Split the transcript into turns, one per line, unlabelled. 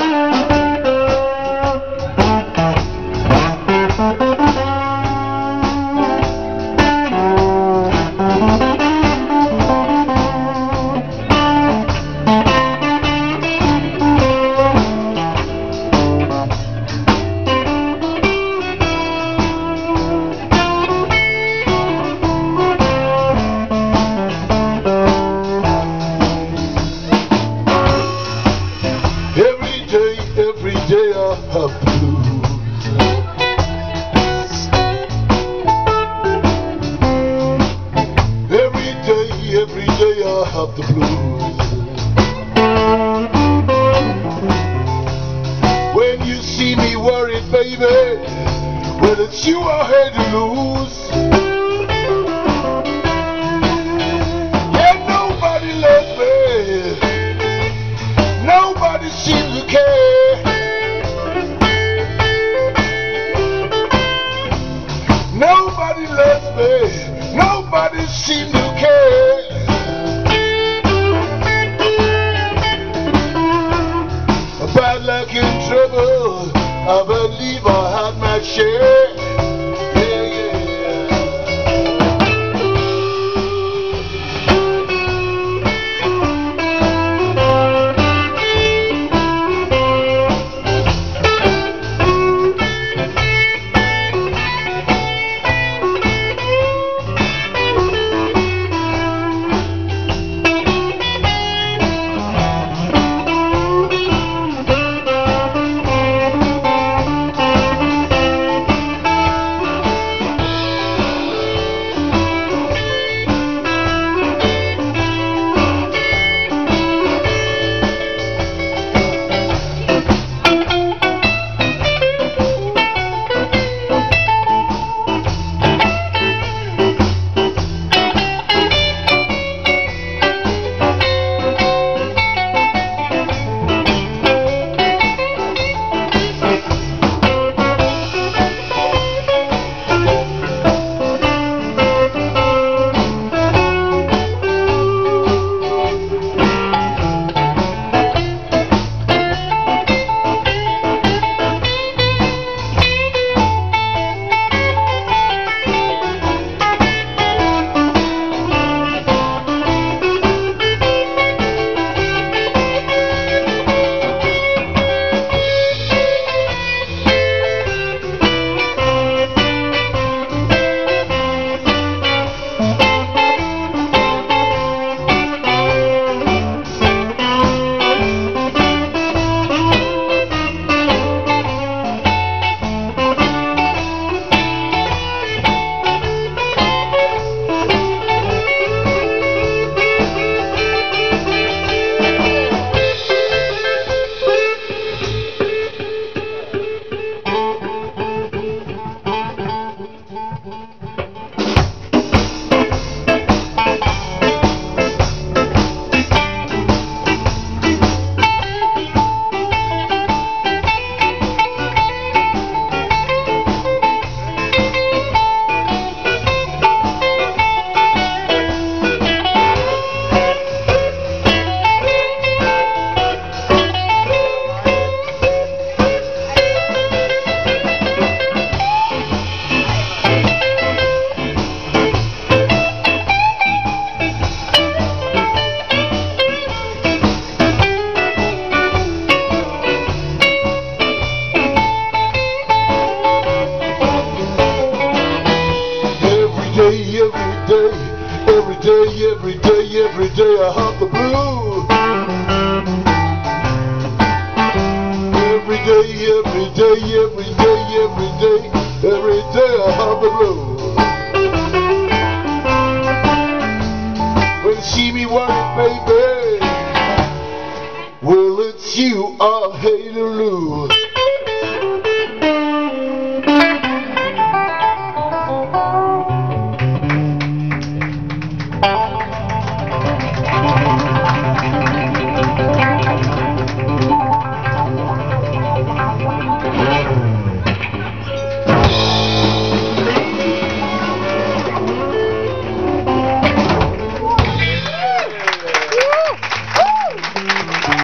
Yeah. Have blues. Every day, every day I have the blues. When you see me worried, baby, well, it's you I had to lose. Trouble. Day, every day, every day, every day, I have the blues. Every day, every day, every day, every day, every day I have the blues. When you see me worried, baby, well it's you I hate to lose.